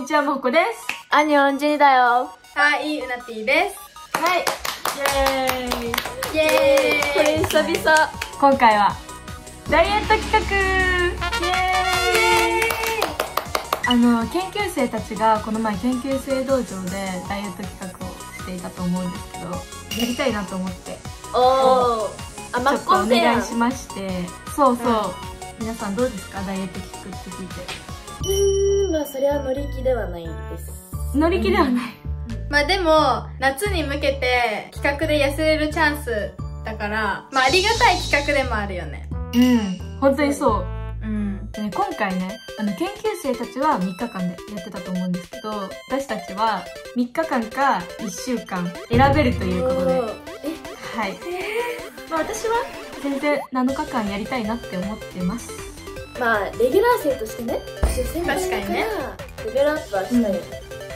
にちは、もこです。アニョンジェニだよ。はい、うなぴーです。はい。イェーイ。イエこれ久々。今回は、ダイエット企画イエーイあの、研究生たちがこの前研究生道場でダイエット企画をしていたと思うんですけど、やりたいなと思って、おー。あ、マちょっとおッコンペア願いしまして、そうそう。皆さんどうですか？ダイエット企画って聞いて。うーん、まあそれは乗り気ではないです。乗り気ではない。まあでも、夏に向けて企画で痩せれるチャンスだから、まあありがたい企画でもあるよね。うん。本当にそう。うん。でね、今回ねあの研究生たちは3日間でやってたと思うんですけど私たちは3日間か1週間選べるということでおーはい、まあ、私は全然7日間やりたいなって思ってますえ、まあレギュラー生としてね、確かにね。レベルアップはしたいよね。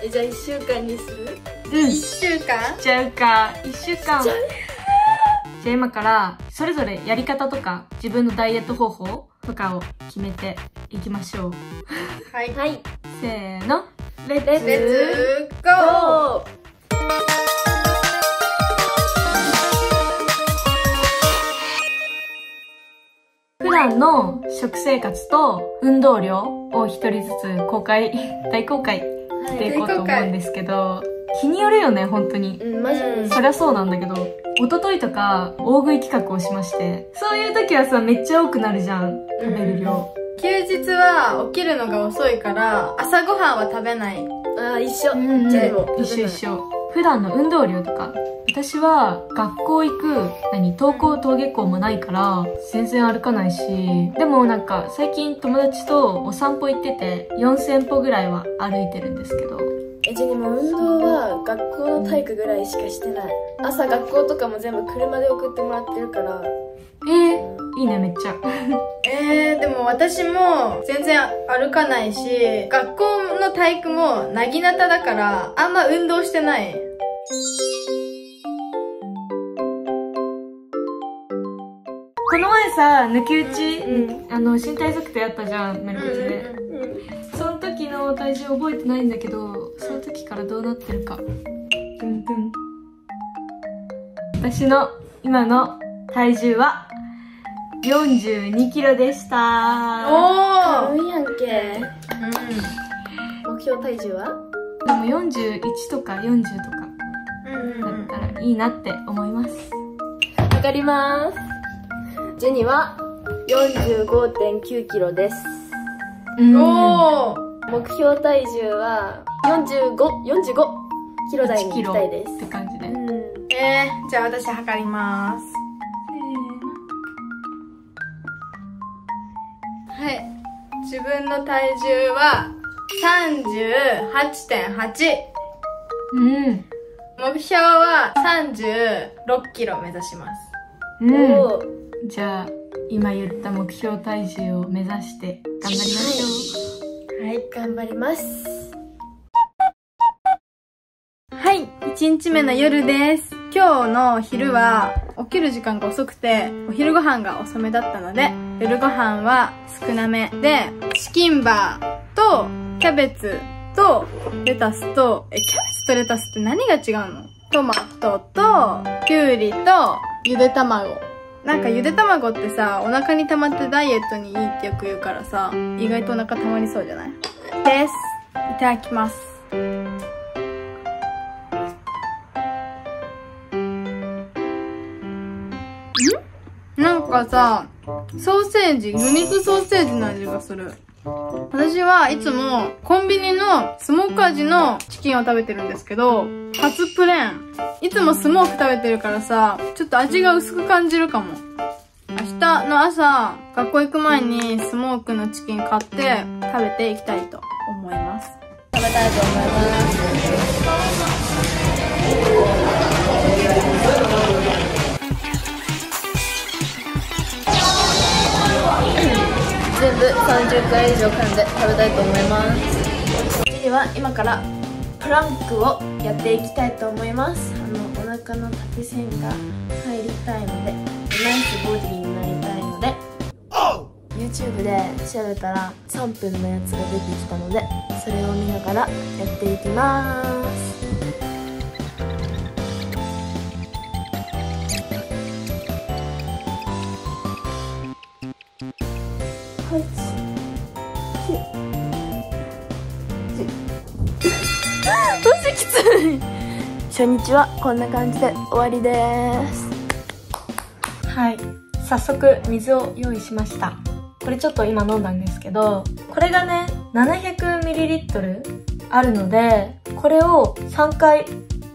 え、じゃあ1週間にする？うん。一し週間？ちゃうか。1週間。じゃあ今からそれぞれやり方とか自分のダイエット方法とかを決めていきましょう。はい。はい。せーの。レッツレッツゴー段の食生活と運動量を一人ずつ公開、大公開ーしていこうと思うんですけど、日によるよね、本当に。うん、マジで。そりゃそうなんだけど、一昨日とか大食い企画をしまして、そういう時はさ、めっちゃ多くなるじゃん、食べる量。休日は起きるのが遅いから、朝ごはんは食べない。あー、一緒。うんじゃあ一緒一緒。普段の運動量とか、私は学校行く、何、登校登下校もないから、全然歩かないし、でもなんか最近友達とお散歩行ってて、4000歩ぐらいは歩いてるんですけど、え、じゃあでも運動は学校の体育ぐらいしかしてない。朝学校とかも全部車で送ってもらってるから。えー、いいねめっちゃ。えー、でも私も全然歩かないし、学校の体育もなぎなただから、あんま運動してない。この前さ、抜き打ち、うんあの、身体測定やったじゃん、メルコツで。うん。その時の体重覚えてないんだけど、その時からどうなってるか。私の今の体重は42キロでした。おー軽いやんけ。う目標体重は？でも41とか40とかん。うんうんだったらいいなって思います。わかります。ジェニは45.9キロです。うんおー目標体重は45、45キロ台に1キロ行きたいです。って感じで。うん。えー、じゃあ私測ります。はい。自分の体重は38.8。うん。目標は36キロ目指します。うん。おーじゃあ、今言った目標体重を目指して頑張りましょはい、頑張ります。はい、1日目の夜です。今日の昼は起きる時間が遅くて、お昼ご飯が遅めだったので、夜ご飯は少なめで、チキンバーとキャベツとレタスと、え、キャベツとレタスって何が違うの？トマトと、きゅうりと、ゆで卵。なんかゆで卵ってさ、お腹に溜まってダイエットにいいってよく言うからさ、意外とお腹溜まりそうじゃない？です。いただきます。なんかさ、ソーセージ、魚肉ソーセージの味がする。私はいつもコンビニのスモーク味のチキンを食べてるんですけど、初プレーン。いつもスモーク食べてるからさ、ちょっと味が薄く感じるかも。明日の朝、学校行く前にスモークのチキン買って食べていきたいと思います。食べたいと思います。全部30回以上噛んで食べたいと思います。次は今からプランクをやっていきたいと思います。あのお腹の縦線が入りたいのでナイスボディになりたいので YouTube で調べたら3分のやつが出てきたのでそれを見ながらやっていきます。どうしてきつい。初日はこんな感じで終わりです。はい。早速水を用意しました。これちょっと今飲んだんですけどこれがね 700ml あるのでこれを3回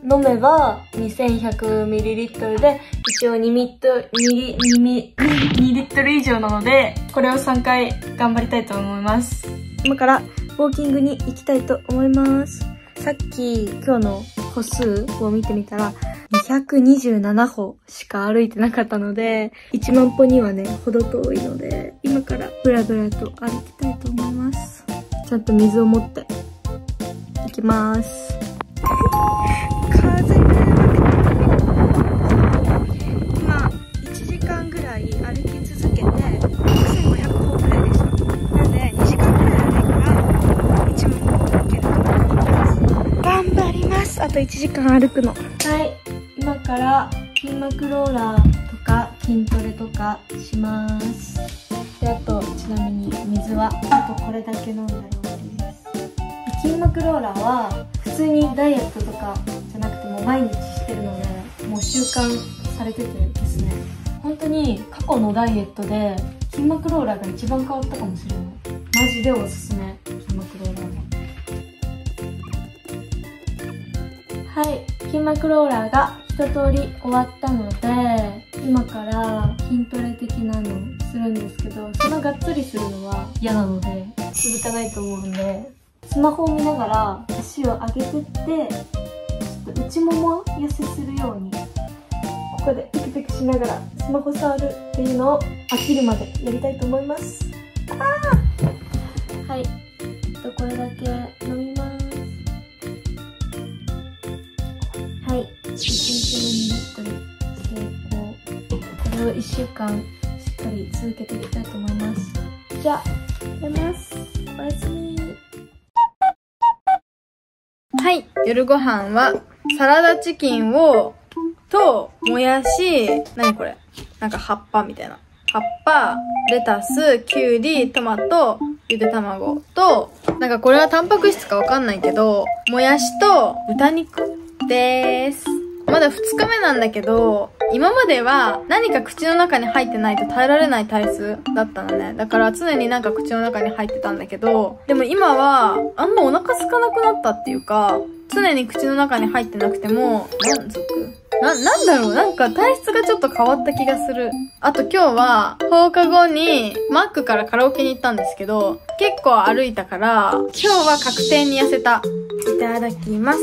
飲めば 2100ml で一応2ミットミリ2 2リットル以上なのでこれを3回頑張りたいと思います今からウォーキングに行きたいと思いますさっき今日の歩数を見てみたら227歩しか歩いてなかったので、1万歩にはね、ほど遠いので、今からブラブラと歩きたいと思います。ちゃんと水を持って、行きます。あと1時間歩くの。はい。今から筋膜ローラーとか筋トレとかします。で、あと、ちなみに水は、あとこれだけ飲んだら終わりです。筋膜ローラーは、普通にダイエットとかじゃなくても毎日してるので、もう習慣されててですね。本当に過去のダイエットで筋膜ローラーが一番変わったかもしれない。マジでおすすめ、は。はい、筋膜ローラーが一通り終わったので、今から筋トレ的なのするんですけど、そんながっつりするのは嫌なので、続かないと思うんで、スマホを見ながら足を上げてって、ちょっと内もも痩せするように、ここでピクピクしながらスマホ触るっていうのを飽きるまでやりたいと思います。あはい。これだけ飲みます。功。これを1週間しっかり続けていきたいと思います。じゃあ、寝ます。おやすみ。はい。夜ご飯は、サラダチキンを、と、もやし、何これ？なんか葉っぱみたいな。葉っぱ、レタス、キュウリ、トマト、ゆで卵と、なんかこれはタンパク質かわかんないけど、もやしと豚肉でーす。まだ2日目なんだけど、今までは何か口の中に入ってないと耐えられない体質だったのね。だから常になんか口の中に入ってたんだけど、でも今はあんまお腹空かなくなったっていうか、常に口の中に入ってなくても満足？な、なんだろう？なんか体質がちょっと変わった気がする。あと今日は放課後にマックからカラオケに行ったんですけど、結構歩いたから、今日は確定に痩せた。いただきます。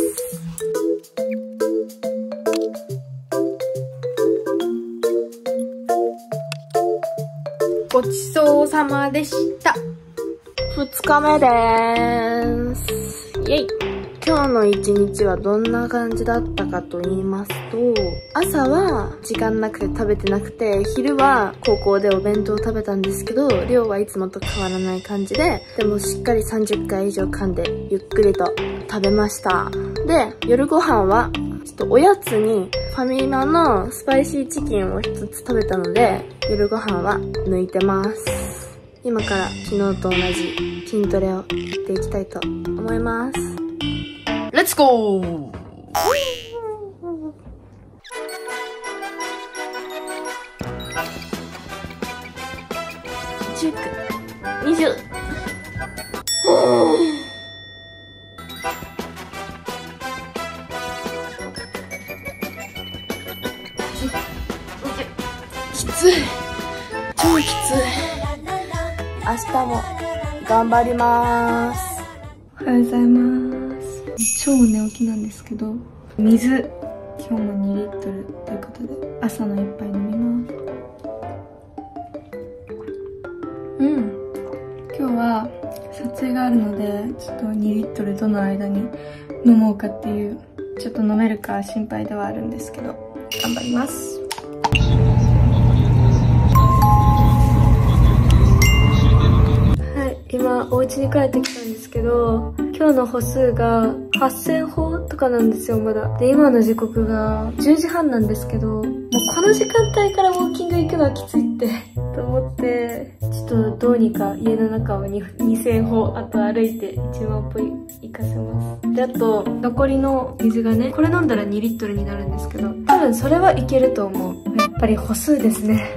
ごちそうさまでした。2日目でーす。イェイ今日の一日はどんな感じだったかと言いますと、朝は時間なくて食べてなくて、昼は高校でお弁当を食べたんですけど、量はいつもと変わらない感じで、でもしっかり30回以上噛んで、ゆっくりと食べました。で、夜ご飯は、ちょっとおやつにファミマのスパイシーチキンを一つ食べたので、夜ご飯は抜いてます。今から昨日と同じ筋トレをやっていきたいと思います。レッツゴー頑張ります。おはようございます。超寝起きなんですけど、水、今日も2リットルということで、朝の一杯飲みます。うん。今日は撮影があるので、ちょっと2リットルどの間に飲もうかっていう、ちょっと飲めるか心配ではあるんですけど、頑張ります。今お家に帰ってきたんですけど今日の歩数が8000歩とかなんですよまだ。で今の時刻が10時半なんですけどもうこの時間帯からウォーキング行くのはきついってと思ってちょっとどうにか家の中を2000歩あと歩いて1万歩行かせます。であと残りの水がねこれ飲んだら2リットルになるんですけど多分それはいけると思う。やっぱり歩数ですね。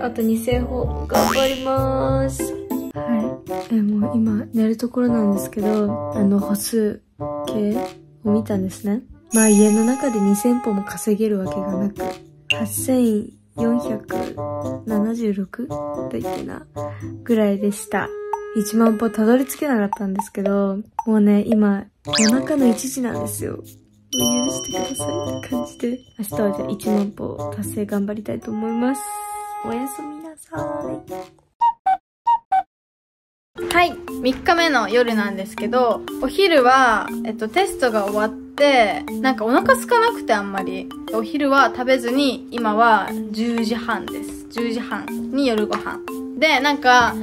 あと2000歩頑張ります。もう今寝るところなんですけどあの歩数計を見たんですねまあ家の中で2000歩も稼げるわけがなく8476といってなぐらいでした1万歩たどり着けなかったんですけどもうね今夜中の1時なんですよもう許してくださいって感じで、明日はじゃあ1万歩達成頑張りたいと思います。おやすみなさい。はい。3日目の夜なんですけど、お昼は、えっと、テストが終わって、なんかお腹空かなくてあんまり。お昼は食べずに、今は10時半です。10時半に夜ご飯。で、なんか、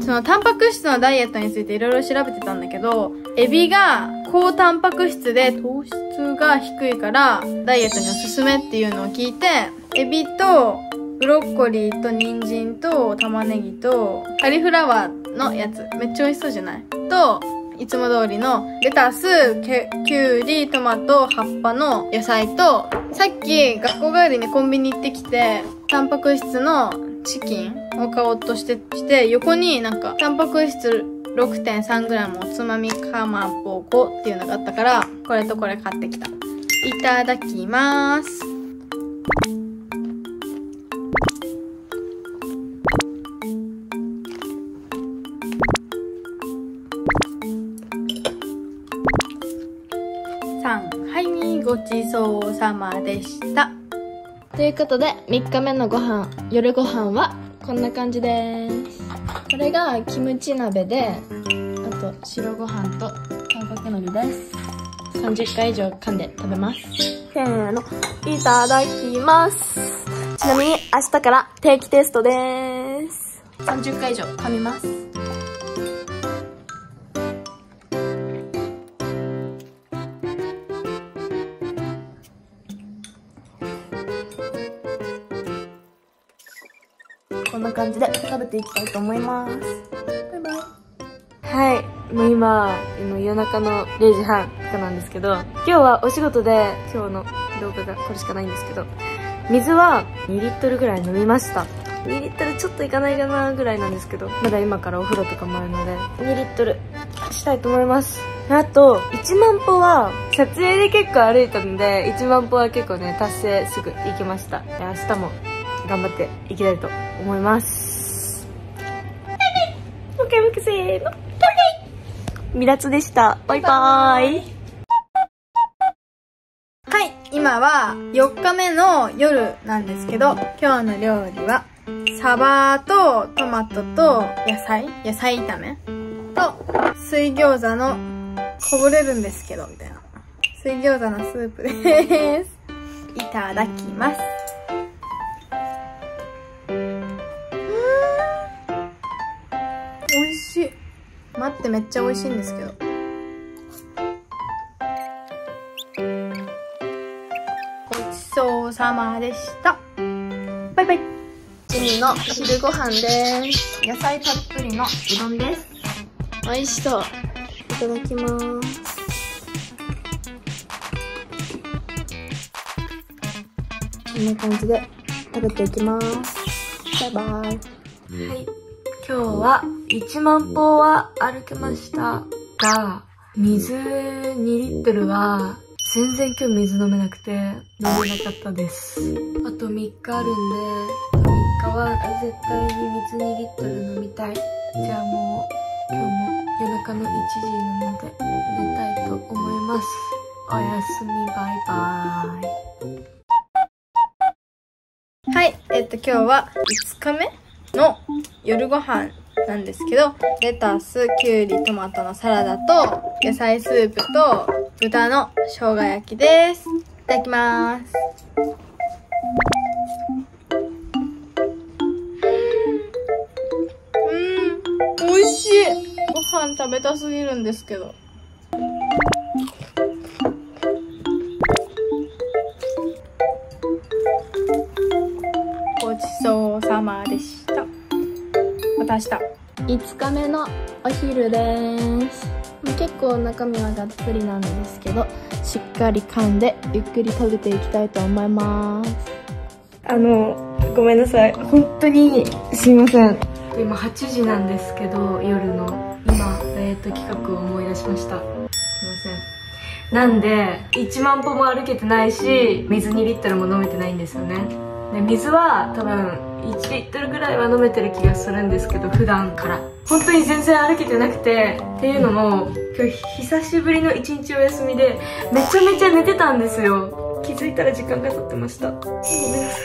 そのタンパク質のダイエットについていろいろ調べてたんだけど、エビが高タンパク質で糖質が低いからダイエットにおすすめっていうのを聞いて、エビとブロッコリーと人参と玉ねぎとカリフラワーのやつ。めっちゃ美味しそうじゃない？と、いつも通りのレタス、きゅうり、トマト、葉っぱの野菜と、さっき学校帰りにコンビニ行ってきて、タンパク質のチキンを買おうとしてして、横になんか、タンパク質 6.3g おつまみかまぼこっていうのがあったから、これとこれ買ってきた。いただきます。ごちそうさまでした。ということで、3日目のご飯、夜ご飯はこんな感じです。これがキムチ鍋で、あと白ご飯と韓国海苔です。30回以上噛んで食べます。せーの、いただきます。ちなみに明日から定期テストです。30回以上噛みます。感じで食べていきたいと思います。バイバイ。はい。もう今、今夜中の0時半とかなんですけど、今日はお仕事で今日の動画がこれしかないんですけど、水は2リットルぐらい飲みました。2リットルちょっといかないかなぐらいなんですけど、まだ今からお風呂とかもあるので、2リットルしたいと思います。あと、1万歩は、撮影で結構歩いたので、1万歩は結構ね、達成すぐ行きました。明日も頑張っていきたいと思います。もう一回もう一回せーのみらつでした。バイバーイはい。今は4日目の夜なんですけど今日の料理はサバとトマトと野菜。野菜炒めと水餃子のこぼれるんですけどみたいな。水餃子のスープです。いただきますってめっちゃ美味しいんですけど。ごちそうさまでした。バイバイ。ジミの昼ご飯です。野菜たっぷりのうどんです。美味しそう。いただきます。こんな感じで食べていきます。バイバイ。はい今日は1万歩は歩けましたが、水2リットルは全然今日水飲めなくて飲めなかったです。あと3日あるんで、3日は絶対に水2リットル飲みたい。じゃあもう今日も夜中の1時なので寝たいと思います。おやすみバイバーイ。はい、えっと今日は5日目の夜ご飯なんですけど、レタス、きゅうり、トマトのサラダと、野菜スープと、豚の生姜焼きです。いただきます。うん、美味しい。ご飯食べたすぎるんですけど。ごちそうさまでした。また。明日。5日目のお昼です。結構中身はがっつりなんですけどしっかり噛んでゆっくり食べていきたいと思います。あのごめんなさい。本当にすいません。今8時なんですけど夜の。今ダイエット企画を思い出しました。すいません。なんで1万歩も歩けてないし水2リットルも飲めてないんですよね。で水は多分1リットルぐらいは飲めてる気がするんですけど普段から。本当に全然歩けてなくてっていうのも今日久しぶりの1日お休みでめちゃめちゃ寝てたんですよ。気づいたら時間が経ってました。ごめんなさ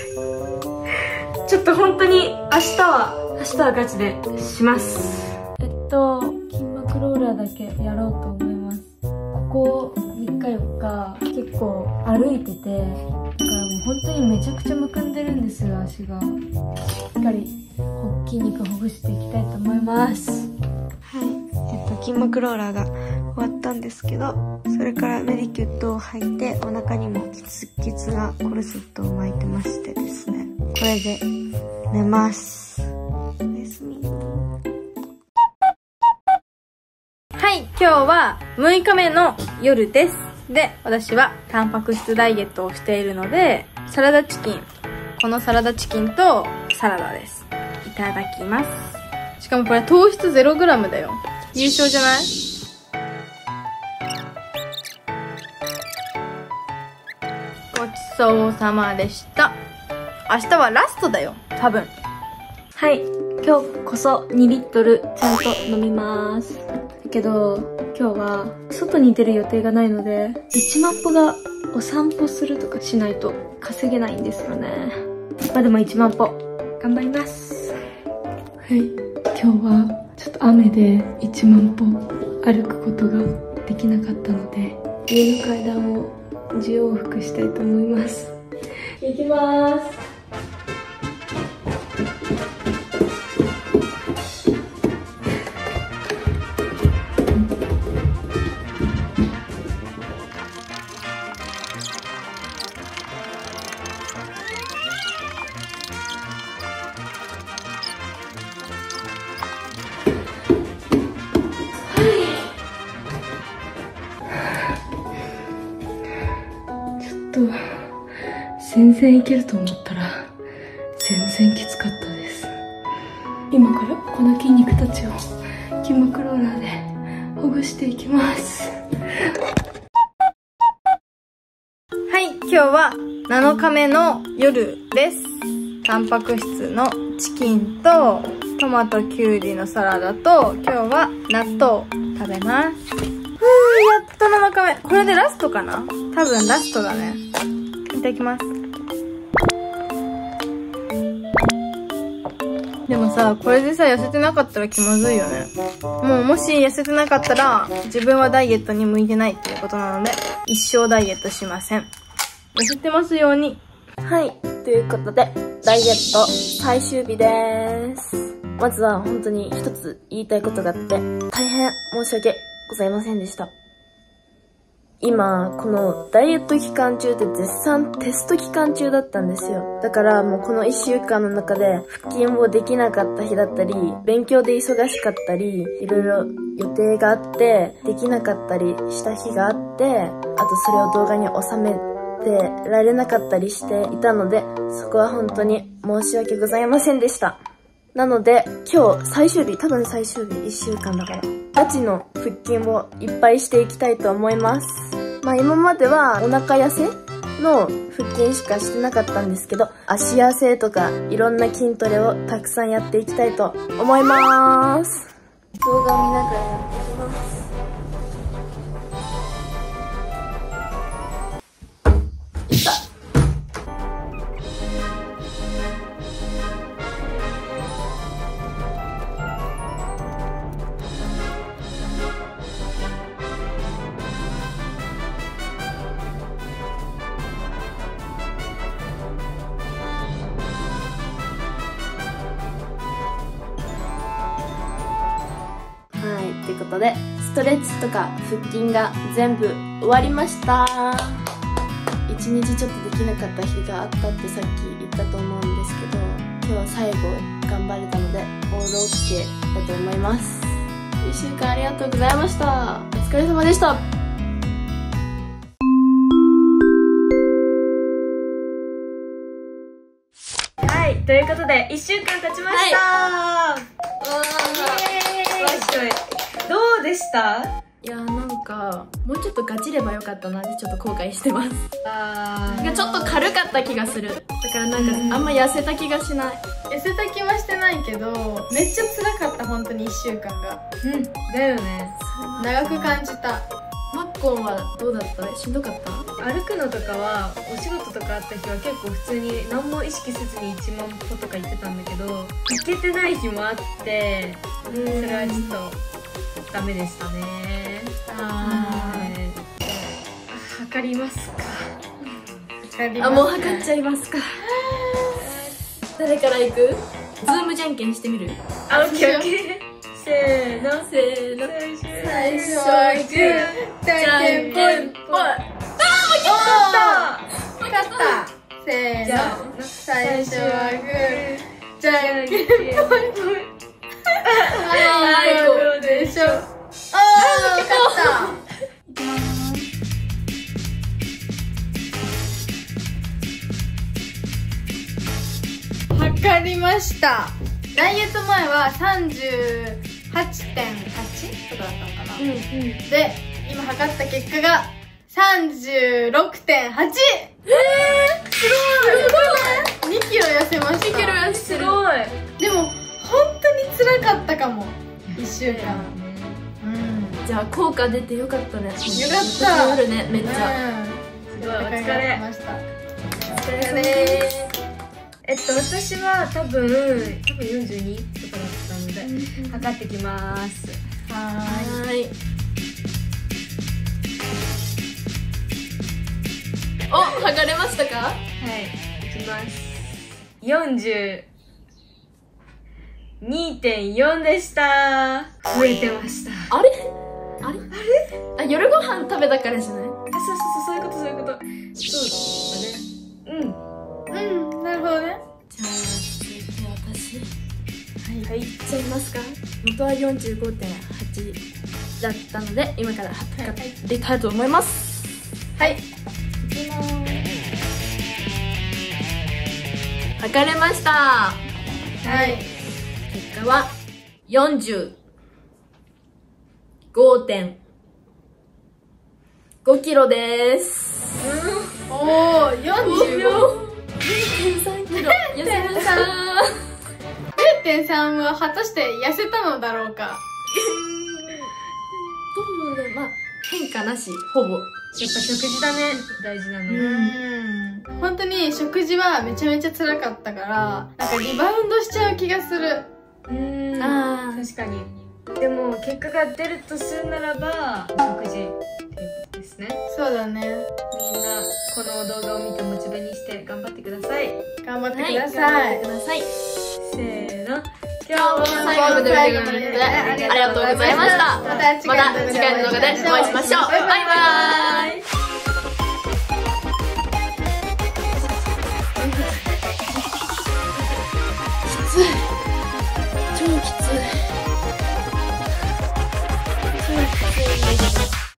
い。ちょっと本当に明日は明日はガチでします。えっと筋膜ローラーだけやろうと思います。ここ3日4日結構歩いててだからもう本当にめちゃくちゃむくんでるんですよ足が。しっかり筋肉ほぐしていきたいと思います。はい。えっと筋膜ローラーが終わったんですけどそれからメディキュットを履いてお腹にもキツキツなコルセットを巻いてましてですね。これで寝ます。おやすみ。はい、今日は6日目の夜です。で、私はタンパク質ダイエットをしているので、サラダチキン。このサラダチキンとサラダです。いただきます。しかもこれ糖質 0g だよ。優勝じゃない？ごちそうさまでした。明日はラストだよ。多分。はい今日こそ2リットルちゃんと飲みますだけど今日は外に出る予定がないので1万歩がお散歩するとかしないと稼げないんですよね。まあでも1万歩頑張ります。はい。今日はちょっと雨で1万歩歩くことができなかったので家の階段を自往復したいと思います。行きます然いけると思ったら全然きつかったです今からこの筋肉たちを筋膜ローラーでほぐしていきますはい、今日は7日目の夜です。タンパク質のチキンとトマトきゅうりのサラダと今日は納豆食べます。ふー、やっと7日目。これでラストかな？多分ラストだね。いただきます。でもさ、これでさ、痩せてなかったら気まずいよね。もうもし痩せてなかったら、自分はダイエットに向いてないっていうことなので、一生ダイエットしません。痩せてますように。はい。ということで、ダイエット最終日です。まずは本当に一つ言いたいことがあって、大変申し訳ございませんでした。今、このダイエット期間中って絶賛テスト期間中だったんですよ。だからもうこの1週間の中で腹筋をできなかった日だったり、勉強で忙しかったり、いろいろ予定があって、できなかったりした日があって、あとそれを動画に収めてられなかったりしていたので、そこは本当に申し訳ございませんでした。なので、今日最終日、多分最終日1週間だから、ガチの腹筋をいっぱいしていきたいと思います。まあ今まではお腹痩せの腹筋しかしてなかったんですけど、足痩せとかいろんな筋トレをたくさんやっていきたいと思います。動画を見ながらやっていきます。とか腹筋が全部終わりました。一日ちょっとできなかった日があったってさっき言ったと思うんですけど今日は最後頑張れたのでオールオッケーだと思います。1週間ありがとうございました。お疲れ様でした。はい、ということで、1週間経ちました、イエーイわっしょい。どうでした？いやーなんかもうちょっとガチればよかったなってちょっと後悔してます。あなんかちょっと軽かった気がする。だからなんかあんま痩せた気がしない。痩せた気はしてないけどめっちゃ辛かった本当に1週間が。うん、だよね。長く感じた。マッコンはどうだった？しんどかった？歩くのとかは、お仕事とかあった日は結構普通に何も意識せずに1万歩とか行ってたんだけど、行けてない日もあって、それはちょっとダメでしたね。ますか？あもう測っちゃいますか。誰から行く？ズームじゃんけんしてみる。あ、オッケーオッケー。せーの。せーの。最初はグー。じゃんけんぽい。ぽい勝った。せーじゃの。あ最初はグー。じゃんけんぽい。最後でしょ。あー勝った測りました。ダイエット前は38.8とかだったのかな、で今測った結果が36.8えー、すごい。2キロ痩せました。2キロ痩せすごい。でも本当に辛かったかも。1週間。うん。じゃあ効果出てよかったね。よかった。あるねめっちゃ。すごい、お疲れ。ました。お疲れえっと、私は多分、多分42とかだったので、測ってきます。はいお測れましたか？はい、いきます。40、2.4でした。増えてました。あ、あれ？あれ？あ夜ご飯食べたからじゃない？そうそうそう、そういうこと、そういうこと。そうだね。いうんなるほどね。じゃあ続いて私。うん。はい。いっちゃいますか？元は45.8だったので今から測っていきたいと思います。はい。測れました。はい。結果は45.5キロです。おお45 2.3キロ痩せました0.3は果たして痩せたのだろうか？どうだろう。まあ変化なし。ほぼ。やっぱ食事だね、大事なの。うん。本当に食事はめちゃめちゃ辛かったからなんかリバウンドしちゃう気がする。うん。あー。確かに。でも結果が出るとするならば食事っていうことですね。そうだねみんなこの動画を見てモチベにして頑張ってください。頑張ってはいください、頑張ってください。せーの。今日も最後まで見てくれてありがとうございました。また次回の動画でお会いしましょう。バイバイ